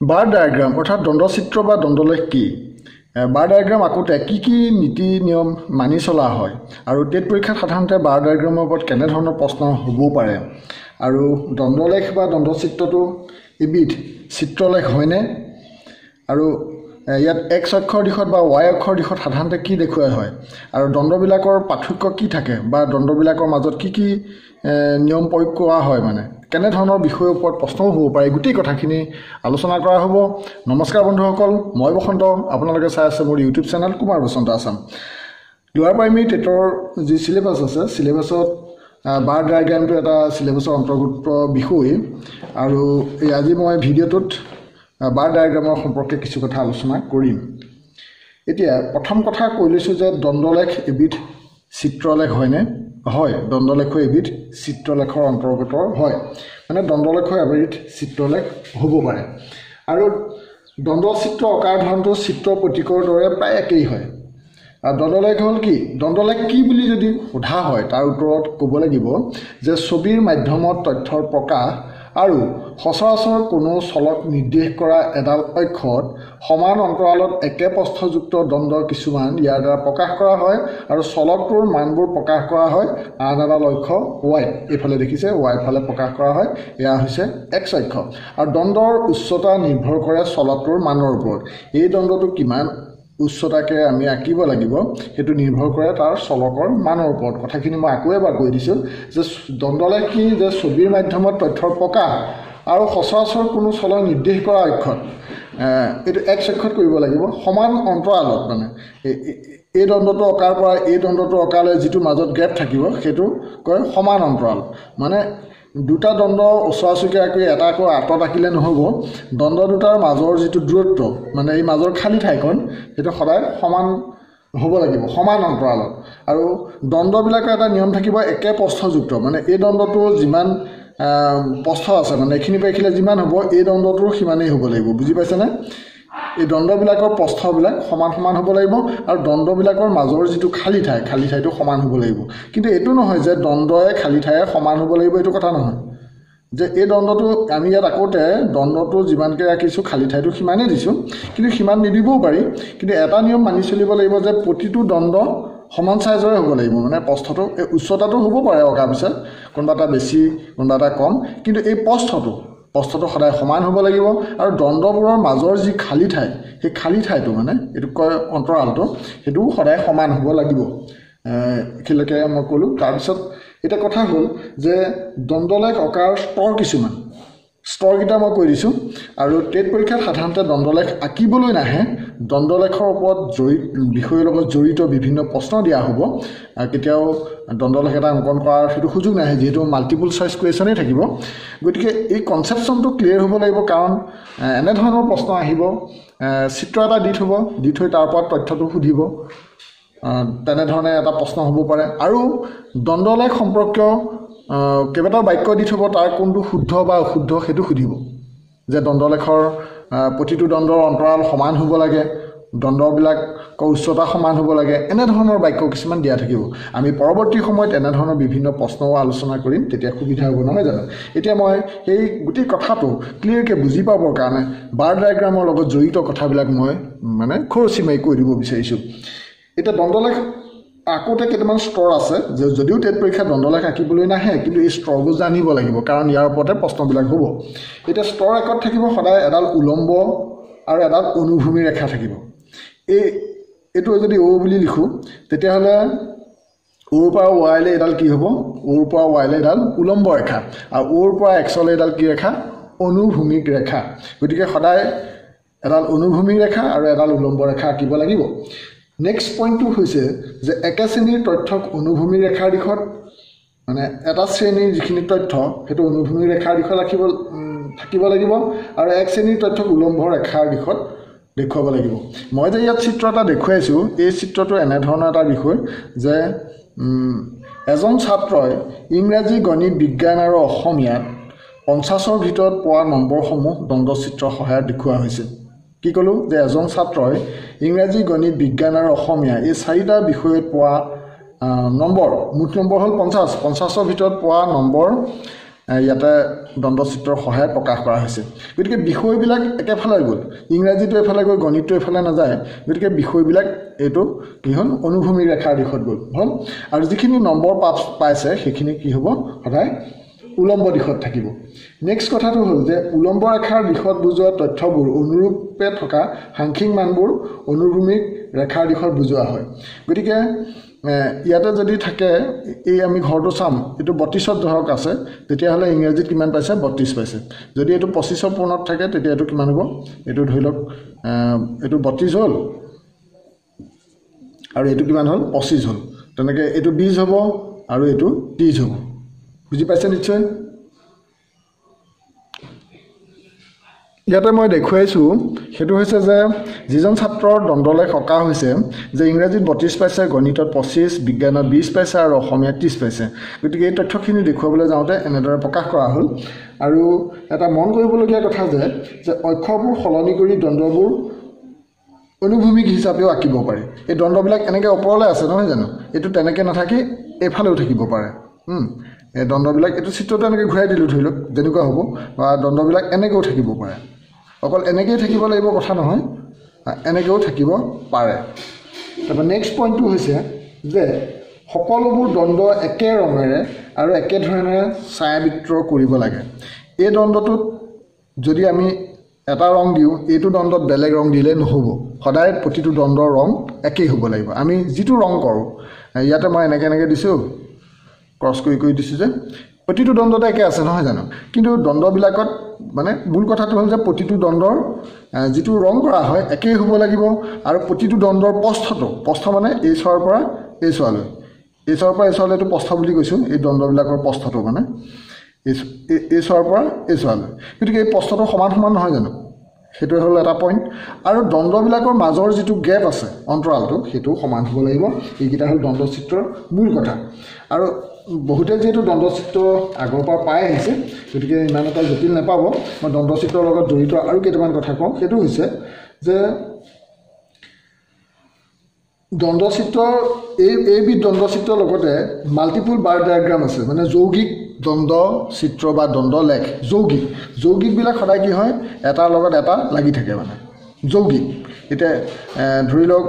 বাৰ diagram অৰ্থাৎ দণ্ডচিত্ৰ বা দণ্ডলেখ কি? বাৰ ডায়েগ্ৰাম আঁকোতে কি কি নীতি নিয়ম মানি চলা হয়? আৰু টেট পৰীক্ষাত সাধাৰণতে বাৰ ডায়েগ্ৰামৰ ওপৰত কেনেধৰণৰ প্ৰশ্ন হ'বও পাৰে? আৰু দণ্ডলেখ বা দণ্ডচিত্ৰটো এবিধ চিত্ৰলেখ হয়নে? আৰু ইয়াত এক্স অক্ষৰ দিশত বা ৱাই অক্ষৰ দিশত সাধাৰণতে কি দেখুওৱা হয়? আৰু দণ্ডবিলাকৰ পাৰ্থক্য কি থাকে? বা দণ্ডবিলাকৰ মাজত কি কি নিয়ম প্ৰয়োগ কৰা হয় মানে? কেনেধৰণৰ বিষয়ৰ ওপৰত প্ৰশ্নও হ'ব পাৰে। গোটেই কথাখিনি আলোচনা কৰা হ'ব। নমস্কাৰ বন্ধুসকল মই বসন্ত। আপোনালোকে চাই আছে মোৰ YouTube channel Kumar Basanta Assam. Lower primary টেটৰ যি চিলেবাছ আছে চিলেবাছত বাৰ ডায়েগ্ৰামটো এটা চিলেবাছৰ অন্তৰ্ভুক্ত বিষয়। আৰু এই আজি মই ভিডিঅ'টোত বাৰ ডায়েগ্ৰামৰ সম্পৰ্কে কিছু কথা আলোচনা কৰিম। এতিয়া প্ৰথম কথা কৈ লৈছোঁ যে দণ্ডলেখ এবিধ চিত্ৰলেখ হয়নে? হয় দণ্ডলেখো এবিধ চিত্ৰলেখৰ অন্তৰ্গত হয়। মানে দণ্ডলেখো এবিধ চিত্ৰলেখ হ'ব পাৰে। আৰু দণ্ডচিত্ৰ অকাৰ ধৰণটো চিত্ৰ প্ৰতীকৰ দৰে প্ৰায় একেই হয়। আৰু দণ্ডলেখ হ'ল কি? দণ্ডলেখ কি বুলি যদি সোধা হয় তাৰ উত্তৰত ক'ব লাগিব যে ছবিৰ মাধ্যমত তথ্যৰ প্ৰকাশ আৰু সচৰাচৰ কোনো চলক নিৰ্দেশ কৰা এডাল অক্ষত সমান অন্তৰালত একে প্ৰস্থযুক্ত দণ্ড কিছুমান ইয়াৰ দ্বাৰা প্ৰকাশ কৰা হয় আৰু চলকটোৰ মানবোৰ প্ৰকাশ কৰা হয়। আন এডাল অক্ষ ৱাই এইফালে দেখিছে ৱাই ফালে প্ৰকাশ কৰা হয়। এয়া হৈছে এক্স অক্ষ। আৰু দণ্ডৰ উচ্চতা নিৰ্ভৰ কৰে চলকটোৰ মানৰ ওপৰত। এই দণ্ডটো কিমান উচ্চতাকে আমি আঁকিব লাগিব সেইটো নিৰ্ভৰ কৰে তাৰ চলকৰ মানৰ ওপৰত। কথাখিনি মই আকৌ এবাৰ কৈ দিছোঁ যে দণ্ডলেখ কি যে ছবিৰ মাধ্যমত তথ্যৰ প্ৰকাশ আৰু সচৰাচৰ কোনো চলক নিৰ্দেশ কৰা অক্ষত এইটো এক অক্ষত কৰিব লাগিব সমান অন্তৰালত মানে। এই দণ্ডটো অঁকাৰ পৰা এই দণ্ডটো অঁকালৈ যিটো মাজত গেপ থাকিব সেইটো কয় সমান অন্তৰাল মানে দুটা দণ্ড ওচৰা চুকীয়াকৈ এটা আকৌ আঁতৰত আঁকিলে নহ'ব। দণ্ড দুটাৰ মাজৰ যিটো দূৰত্ব মানে এই মাজৰ খালী ঠাইখন সেইটো সদায় সমান হ'ব লাগিব সমান অন্তৰালত। আৰু দণ্ডবিলাকৰ এটা নিয়ম থাকিব একে প্ৰস্থযুক্ত মানে এই দণ্ডটো যিমান প্ৰস্থ আছে মানে এইখিনি পৰা এইখিনিলে যিমান হ'ব এই দণ্ডটোৰ সিমানেই হ'ব লাগিব বুজি পাইছেনে? এই দণ্ডবিলাকৰ প্ৰস্থবিলাক সমান সমান হ'ব লাগিব আৰু দণ্ডবিলাকৰ মাজৰ যিটো খালী ঠাই খালী ঠাইটো সমান হ'ব লাগিব। কিন্তু এইটো নহয় যে দণ্ডই খালী ঠায়ে সমান হ'ব লাগিব এইটো কথা নহয়। যে এই দণ্ডটো আমি ইয়াত আকৌতে দণ্ডটো যিমানকৈ ৰাখিছোঁ খালী ঠাইটো সিমানেই দিছোঁ। কিন্তু সিমান নিদিবও পাৰি। কিন্তু এটা নিয়ম মানি চলিব লাগিব যে প্ৰতিটো দণ্ড সমান চাইজৰে হ'ব লাগিব। মানে প্ৰস্থটো এই উচ্চতাটো হ'ব পাৰে অঁকাৰ পিছত কোনোবা এটা বেছি কোনোবা এটা কম। কিন্তু এই প্ৰস্থটো প্ৰস্থটো সদায় সমান হ'ব লাগিব আৰু দণ্ডবোৰৰ মাজৰ যি খালী ঠাই সেই খালী ঠাইটো মানে এইটো কয় অন্তৰালটো সেইটোও সদায় সমান হ'ব লাগিব। এইখিনিলৈকে মই ক'লোঁ। তাৰপিছত এতিয়া কথা হ'ল যে দণ্ডলেখ অঁকাৰ স্তৰ কিছুমান। স্তৰকেইটা মই কৈ দিছোঁ। আৰু টেট পৰীক্ষাত সাধাৰণতে দণ্ডলেখ আঁকিবলৈ নাহে। দণ্ডলেখৰ ওপৰত জড়িত বিষয়ৰ লগত জড়িত বিভিন্ন প্ৰশ্ন দিয়া হ'ব। কেতিয়াও দণ্ডলেখ এটা অংকন কৰাৰ সেইটো সুযোগ নাহে যিহেতু মাল্টিপুল চইচ কুৱেশ্যনেই থাকিব। গতিকে এই কনচেপ্টশ্যনটো ক্লিয়াৰ হ'ব লাগিব কাৰণ এনেধৰণৰ প্ৰশ্ন আহিব। চিত্ৰ এটা দি থ'ব দি থৈ তাৰ ওপৰত তথ্যটো সুধিব। তেনেধৰণে এটা প্ৰশ্ন হ'ব পাৰে। আৰু দণ্ডলেখ সম্পৰ্কীয় কেইবাটাও বাক্য দি থ'ব তাৰ কোনটো শুদ্ধ বা অশুদ্ধ সেইটো সুধিব। যে দণ্ডলেখৰ প্ৰতিটো দণ্ডৰ অন্তৰাল সমান হ'ব লাগে দণ্ডবিলাকৰ উচ্চতা সমান হ'ব লাগে এনেধৰণৰ বাক্য কিছুমান দিয়া থাকিব। আমি পৰৱৰ্তী সময়ত এনেধৰণৰ বিভিন্ন প্ৰশ্নও আলোচনা কৰিম তেতিয়া সুবিধা হ'ব নহয় জানো? এতিয়া মই সেই গোটেই কথাটো ক্লিয়াৰকৈ বুজি পাবৰ কাৰণে বাৰ ডায়েগ্ৰামৰ লগত জড়িত কথাবিলাক মই মানে খৰচি মাৰি কৈ দিব বিচাৰিছোঁ। এতিয়া দণ্ডলেখ আকৌতে কেইটামান স্তৰ আছে যে যদিও টেট পৰীক্ষাত দণ্ডলেখ আঁকিবলৈ নাহে কিন্তু এই স্তৰবোৰ জানিব লাগিব কাৰণ ইয়াৰ ওপৰতে প্ৰশ্নবিলাক হ'ব। এতিয়া স্তৰ একত থাকিব সদায় এডাল উলম্ব আৰু এডাল অনুভূমি ৰেখা থাকিব। এই এইটো যদি অ' বুলি লিখোঁ তেতিয়াহ'লে অ'ৰ পৰা ৱাইলৈ এডাল কি হ'ব? অ'ৰ পৰা ৱাইলৈ এডাল উলম্ব ৰেখা। আৰু অ'ৰ পৰা এক্সলৈ এডাল কি ৰেখা? অনুভূমিক ৰেখা। গতিকে সদায় এডাল অনুভূমিক ৰেখা আৰু এডাল উলম্ব ৰেখা আঁকিব লাগিব। নেক্সট পইণ্টটো হৈছে যে একে শ্ৰেণীৰ তথ্যক অনুভূমি ৰেখাৰ দিশত মানে এটা শ্ৰেণীৰ যিখিনি তথ্য সেইটো অনুভূমি ৰেখাৰ দিশত ৰাখিব থাকিব লাগিব আৰু এক শ্ৰেণীৰ তথ্যক উলম্ব ৰেখাৰ দিশত দেখুৱাব লাগিব। মই যে ইয়াত চিত্ৰ এটা দেখুৱাইছোঁ এই চিত্ৰটো এনেধৰণৰ এটা বিষয় যে এজন ছাত্ৰই ইংৰাজী গণিত বিজ্ঞান আৰু অসমীয়াত পঞ্চাছৰ ভিতৰত পোৱা নম্বৰসমূহ দণ্ডচিত্ৰৰ সহায়ত দেখুওৱা হৈছে। কি ক'লোঁ যে এজন ছাত্ৰই ইংৰাজী গণিত বিজ্ঞান আৰু অসমীয়া এই চাৰিটা বিষয়ত পোৱা নম্বৰ মুঠ নম্বৰ হ'ল পঞ্চাছ। পঞ্চাছৰ ভিতৰত পোৱা নম্বৰ ইয়াতে দণ্ডচিত্ৰৰ সহায়ত প্ৰকাশ কৰা হৈছে। গতিকে বিষয়বিলাক একেফালে গ'ল। ইংৰাজীটো এফালে গৈ গণিতটো এফালে নাযায়। গতিকে বিষয়বিলাক এইটো কি হ'ল? অনুভূমিক ৰেখাৰ দিশত গ'ল। হ'ল? আৰু যিখিনি নম্বৰ পা পাইছে সেইখিনি কি হ'ব? সদায় উলম্ব দিশত থাকিব। নেক্সট কথাটো হ'ল যে উলম্ব ৰেখাৰ দিশত বুজোৱা তথ্যবোৰ অনুৰূপে থকা সাংখ্যিক মানবোৰ অনুভূমিক ৰেখাৰ দিশত বুজোৱা হয়। গতিকে ইয়াতে যদি থাকে এই আমি ঘৰটো চাম এইটো বত্ৰিছত ধৰক আছে তেতিয়াহ'লে ইংৰাজীত কিমান পাইছে? বত্ৰিছ পাইছে। যদি এইটো পঁচিছৰ পূৰ্ণত থাকে তেতিয়া এইটো কিমান হ'ব? এইটো ধৰি লওক এইটো বত্ৰিছ হ'ল। আৰু এইটো কিমান হ'ল? পঁচিছ হ'ল। তেনেকৈ এইটো বিছ হ'ব আৰু এইটো ত্ৰিছ হ'ব। বুজি পাইছে নিশ্চয় ইয়াতে মই দেখুৱাইছোঁ সেইটো হৈছে যে যিজন ছাত্ৰৰ দণ্ডলেখ অঁকা হৈছে যে ইংৰাজীত বত্ৰিছ পাইছে গণিতত পঁচিছ বিজ্ঞানত বিছ পাইছে আৰু অসমীয়াত ত্ৰিছ পাইছে গতিকে এই তথ্যখিনি দেখুৱাবলৈ যাওঁতে এনেদৰে প্ৰকাশ কৰা হ'ল। আৰু এটা মন কৰিবলগীয়া কথা যে যে অক্ষৰবোৰ সলনি কৰি দণ্ডবোৰ অনুভূমিক হিচাপেও আঁকিব পাৰি। এই দণ্ডবিলাক এনেকৈ ওপৰলৈ আছে নহয় জানো? এইটো তেনেকৈ নাথাকি এইফালেও থাকিব পাৰে। এই দণ্ডবিলাক এইটো চিত্ৰটো এনেকৈ ঘূৰাই দিলোঁ ধৰি লওক যেনেকুৱা হ'ব। বা দণ্ডবিলাক এনেকৈও থাকিব পাৰে। অকল এনেকৈয়ে থাকিব লাগিব কথা নহয় এনেকৈও থাকিব পাৰে। তাৰপৰা নেক্সট পইণ্টটো হৈছে যে সকলোবোৰ দণ্ড একে ৰঙেৰে আৰু একেধৰণেৰে ছায়াবৃত্ৰ কৰিব লাগে। এই দণ্ডটোত যদি আমি এটা ৰং দিওঁ এইটো দণ্ডত বেলেগ ৰং দিলে নহ'ব। সদায় প্ৰতিটো দণ্ডৰ ৰং একেই হ'ব লাগিব। আমি যিটো ৰং কৰোঁ ইয়াতে মই এনেকৈ এনেকৈ দিছোঁ। ক্ৰছ কৰি কৰি দিছোঁ যে প্ৰতিটো দণ্ডতে একে আছে নহয় জানো? কিন্তু দণ্ডবিলাকত মানে মূল কথাটো হ'ল যে প্ৰতিটো দণ্ডৰ যিটো ৰং কৰা হয় একেই হ'ব লাগিব। আৰু প্ৰতিটো দণ্ডৰ প্ৰস্থটো প্ৰস্থ মানে এই চৰ পৰা এই চোৱালৈ এই চৰ পৰা এই চোৱালৈ এইটো প্ৰস্থ বুলি কৈছোঁ এই দণ্ডবিলাকৰ প্ৰস্থটো মানে। এই এই চৰ পৰা এই চোৱালৈ গতিকে এই প্ৰস্থটো সমান সমান নহয় জানো? সেইটোৱে হ'ল এটা পইণ্ট আৰু দণ্ডবিলাকৰ মাজৰ যিটো গেপ আছে অন্তৰালটো সেইটো সমান হ'ব লাগিব। এইকেইটা হ'ল দণ্ডচিত্ৰৰ মূল কথা। আৰু বহুতে যিহেতু দণ্ডচিত্ৰ আগৰ পৰা পাই আহিছে গতিকে ইমান এটা জটিল নাপাব। মই দণ্ডচিত্ৰৰ লগত জড়িত আৰু কেইটামান কথা কওঁ। সেইটো হৈছে যে দণ্ডচিত্ৰৰ এই এইবিধ দণ্ডচিত্ৰৰ লগতে মাল্টিপুল বাৰ ডায়েগ্ৰাম আছে। মানে যৌগিক দণ্ড চিত্ৰ বা দণ্ডলেখ যৌগিক। যৌগিকবিলাক সদায় কি হয়? এটাৰ লগত এটা লাগি থাকে মানে। যৌগিক। এতিয়া ধৰি লওক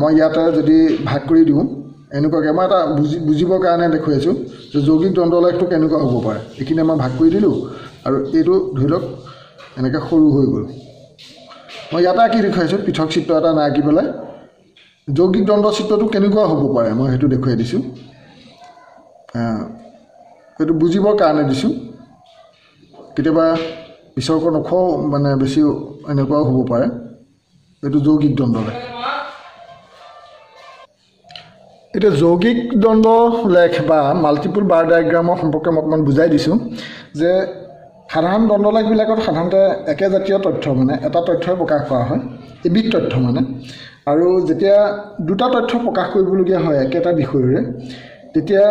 মই ইয়াতে যদি ভাগ কৰি দিওঁ এনেকুৱাকৈ মই এটা বুজি বুজিবৰ কাৰণে দেখুৱাইছোঁ যে যৌগিক দণ্ডলেখটো কেনেকুৱা হ'ব পাৰে। এইখিনি মই ভাগ কৰি দিলোঁ আৰু এইটো ধৰি লওক এনেকৈ সৰু হৈ গ'ল। মই ইয়াতে আঁকি দেখুৱাইছোঁ পৃথক চিত্ৰ এটা নাআঁকি পেলাই। যৌগিক দণ্ড চিত্ৰটো কেনেকুৱা হ'ব পাৰে? মই সেইটো দেখুৱাই দিছোঁ। সেইটো বুজিবৰ কাৰণে দিছোঁ। কেতিয়াবা বিচৰ্ক নখও মানে বেছি এনেকুৱাও হ'ব পাৰে। এইটো যৌগিক দণ্ডলেখ এতিয়া যৌগিক দণ্ড লেখ বা মাল্টিপুল বাৰ ডায়েগ্ৰামৰ সম্পৰ্কে মই অকণমান বুজাই দিছোঁ যে সাধাৰণ দণ্ডলেখবিলাকত সাধাৰণতে একেজাতীয় তথ্য মানে এটা তথ্যই প্ৰকাশ কৰা হয় এবিধ তথ্য মানে। আৰু যেতিয়া দুটা তথ্য প্ৰকাশ কৰিবলগীয়া হয় একেটা বিষয়ৰে তেতিয়া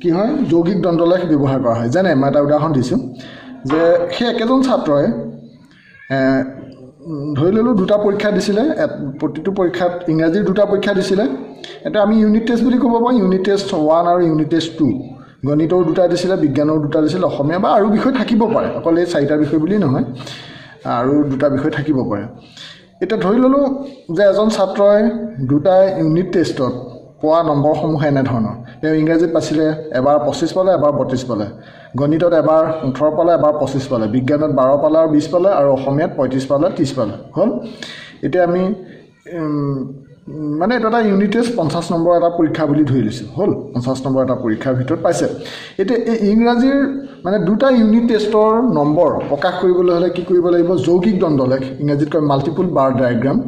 কি হয় যৌগিক দণ্ডলেখ ব্যৱহাৰ কৰা হয়। যেনে মই এটা উদাহৰণ দিছোঁ যে সেই একেজন ছাত্ৰই ধৰি ল'লোঁ দুটা পৰীক্ষা দিছিলে প্ৰতিটো পৰীক্ষাত ইংৰাজীৰ দুটা পৰীক্ষা দিছিলে। এটা আমি ইউনিট টেষ্ট বুলি ক'ব পাৰোঁ ইউনিট টেষ্ট ওৱান আৰু ইউনিট টেষ্ট টু গণিতৰ দুটা দিছিলে বিজ্ঞানৰ দুটা দিছিলে অসমীয়া বা আৰু বিষয় থাকিব পাৰে। অকল এই চাৰিটা বিষয় বুলি নহয় আৰু দুটা বিষয় থাকিব পাৰে। এতিয়া ধৰি ল'লোঁ যে এজন ছাত্ৰই দুটা ইউনিট টেষ্টত পোৱা নম্বৰসমূহ এনেধৰণৰ। তেওঁ ইংৰাজীত পাইছিলে এবাৰ পঁচিছ পালে এবাৰ বত্ৰিছ পালে। গণিতত এবাৰ ওঠৰ পালে এবাৰ পঁচিছ পালে। বিজ্ঞানত বাৰ পালে আৰু বিছ পালে আৰু অসমীয়াত পঁয়ত্ৰিছ পালে ত্ৰিছ পালে। হ'ল? এতিয়া আমি মানে এইটো এটা ইউনিট টেষ্ট পঞ্চাছ নম্বৰ এটা পৰীক্ষা বুলি ধৰি লৈছোঁ। হ'ল? পঞ্চাছ নম্বৰ এটা পৰীক্ষাৰ ভিতৰত পাইছে। এতিয়া এই ইংৰাজীৰ মানে দুটা ইউনিট টেষ্টৰ নম্বৰ প্ৰকাশ কৰিবলৈ হ'লে কি কৰিব লাগিব? যৌগিক দণ্ডলেখ ইংৰাজীত কয় মাল্টিপুল বাৰ ডায়েগ্ৰাম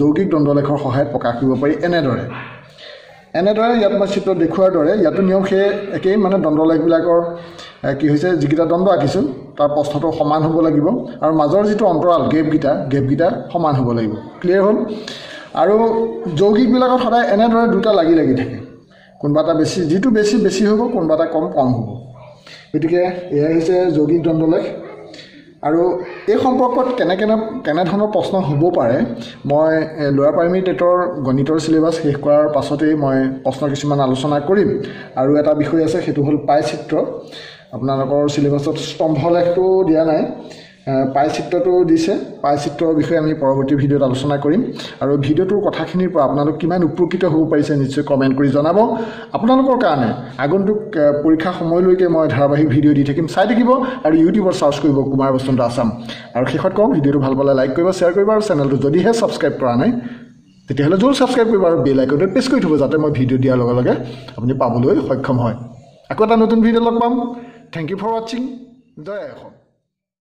যৌগিক দণ্ডলেখৰ সহায়ত প্ৰকাশ কৰিব পাৰি এনেদৰে। এনেদৰে ইয়াত মই চিত্ৰত দেখুওৱাৰ দৰে ইয়াতো নিয়ম সেই একেই মানে দণ্ডলেখবিলাকৰ কি হৈছে যিকেইটা দণ্ড আঁকিছোঁ তাৰ প্ৰস্থটো সমান হ'ব লাগিব আৰু মাজৰ যিটো অন্তৰাল গেপকেইটা গেপকেইটা সমান হ'ব লাগিব। ক্লিয়াৰ হ'ল? আৰু যৌগিকবিলাকত সদায় এনেদৰে দুটা লাগি লাগি থাকে। কোনোবা এটা বেছি যিটো বেছি বেছি হ'ব কোনোবা এটা কম কম হ'ব। গতিকে এয়াই হৈছে যৌগিক দণ্ডলেখ। আৰু এই সম্পৰ্কত কেনে কেনে কেনেধৰণৰ প্ৰশ্ন হ'ব পাৰে মই ল'ৰা প্ৰাইমেৰী টেটৰ গণিতৰ চিলেবাছ শেষ কৰাৰ পাছতেই মই প্ৰশ্ন কিছুমান আলোচনা কৰিম। আৰু এটা বিষয় আছে সেইটো হ'ল পাই চিত্ৰ। আপোনালোকৰ চিলেবাছত স্তম্ভলেখটো দিয়া নাই। পাই চিত্ৰটো দিছে। পাই চিত্ৰৰ বিষয়ে আমি পৰৱৰ্তী ভিডিঅ'ত আলোচনা কৰিম। আৰু ভিডিঅ'টোৰ কথাখিনিৰ পৰা আপোনালোক কিমান উপকৃত হ'ব পাৰিছে নিশ্চয় কমেণ্ট কৰি জনাব। আপোনালোকৰ কাৰণে আগন্তুক পৰীক্ষা সময়লৈকে মই ধাৰাবাহিক ভিডিঅ' দি থাকিম। চাই থাকিব আৰু ইউটিউবত চাৰ্চ কৰিব কুমাৰ বসন্ত আছাম। আৰু শেষত কওঁ ভিডিঅ'টো ভাল পালে লাইক কৰিব শ্বেয়াৰ কৰিব আৰু চেনেলটো যদিহে ছাবস্ক্ৰাইব কৰা নাই তেতিয়াহ'লে জৰুৰ ছাবস্ক্ৰাইব কৰিব আৰু বেল আইকনটো প্ৰেছ কৰি থ'ব যাতে মই ভিডিঅ' দিয়াৰ লগে লগে আপুনি পাবলৈ সক্ষম হয়। আকৌ এটা নতুন ভিডিঅ' লগ পাম। থেংক ইউ ফৰ ৱাচিং জয় অসম